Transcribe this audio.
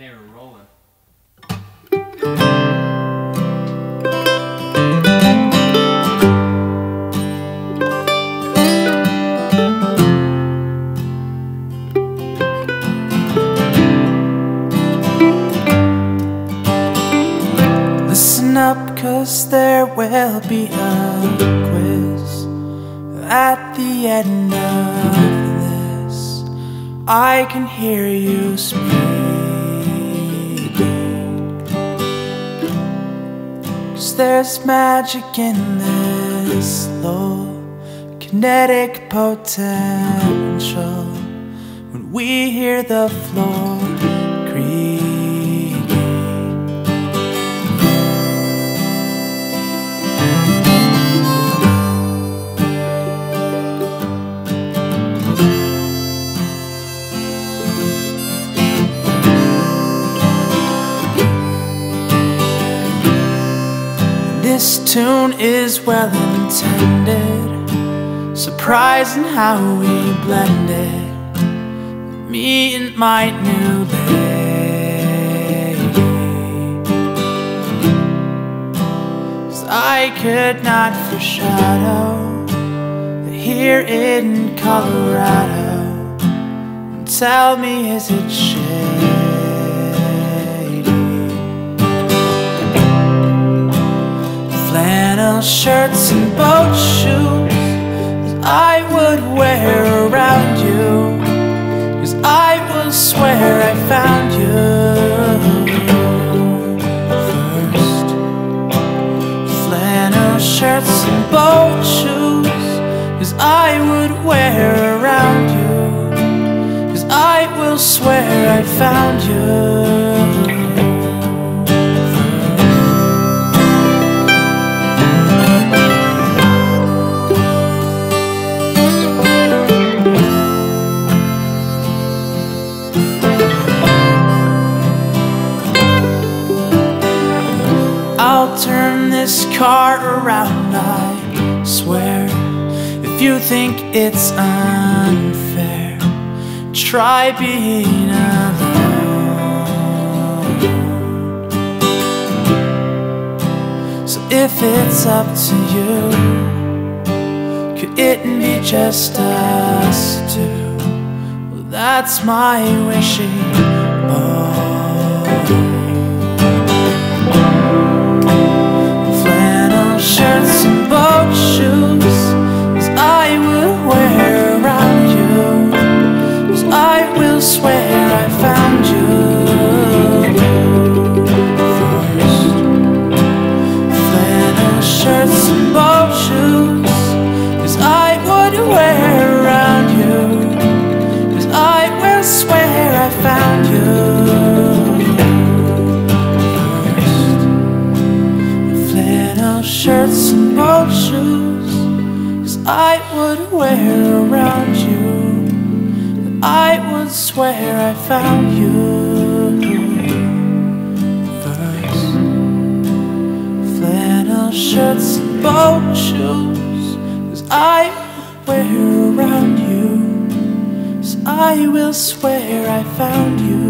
We're rolling. Listen up, cause there will be a quiz at the end of this. I can hear you speaking. There's magic in this low kinetic potential. When we hear the floor tune is well intended, surprising how we blended. Me and my new lady. 'Cause I could not foreshadow that here in Colorado. Tell me, is it shady? Flannel shirts and boat shoes that I would wear around you. Cause I will swear I found you first. Flannel shirts and boat shoes, cause I would wear around you. Cause I will swear I found you. Turn this car around, I swear. If you think it's unfair, try being alone. So if it's up to you, could it be just us two? Well, that's my wishing bowl. Shirts and boat shoes Cause I would wear around you I swear I found you. First Flannel shirts and boat shoes. Cause I wear around you. Cause I will swear I found you